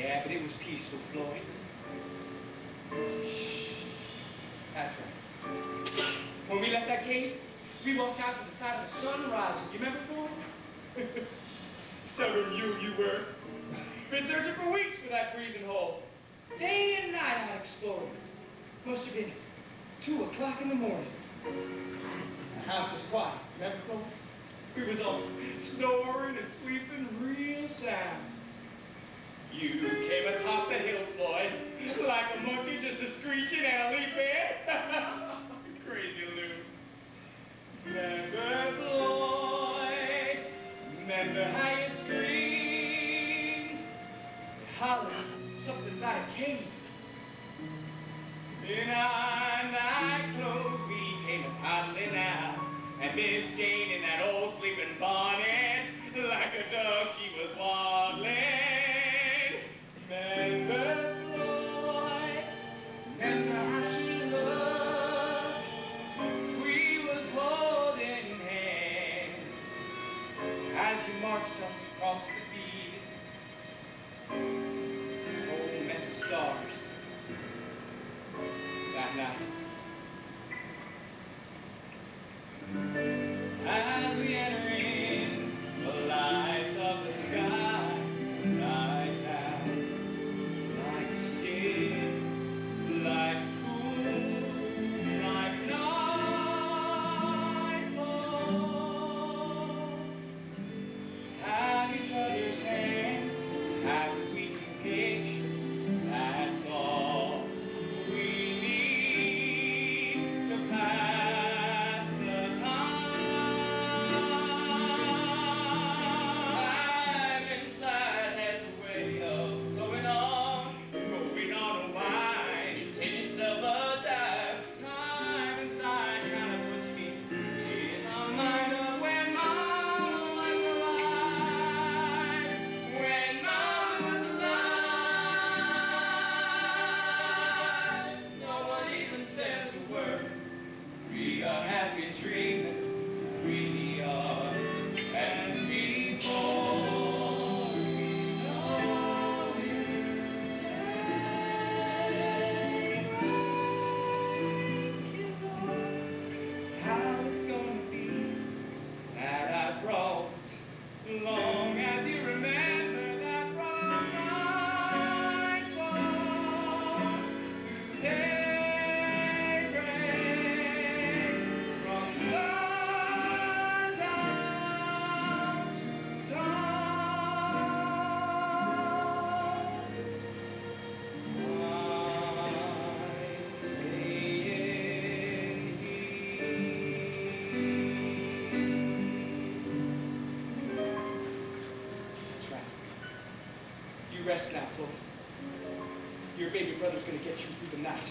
Yeah, but it was peaceful, Floyd. Shh. That's right. When we left that cave, we walked out to the side of the sun rising. You remember, Floyd? Stubborn you, you were. Been searching for weeks for that breathing hole. Day and night out exploring. Must have been two o'clock in the morning. The house was quiet. Remember, Chloe? We was all snoring and sleeping real sound. You came atop the hill, Floyd, like a monkey just a screeching and a leaping. Crazy Lou. Remember, Floyd, remember how you screamed, hollered something about a cave. In our night clothes, we came a toddling out. And Miss Jane in that old sleeping bonnet, across the You rest now, Chloe. Your baby brother's gonna get you through the night.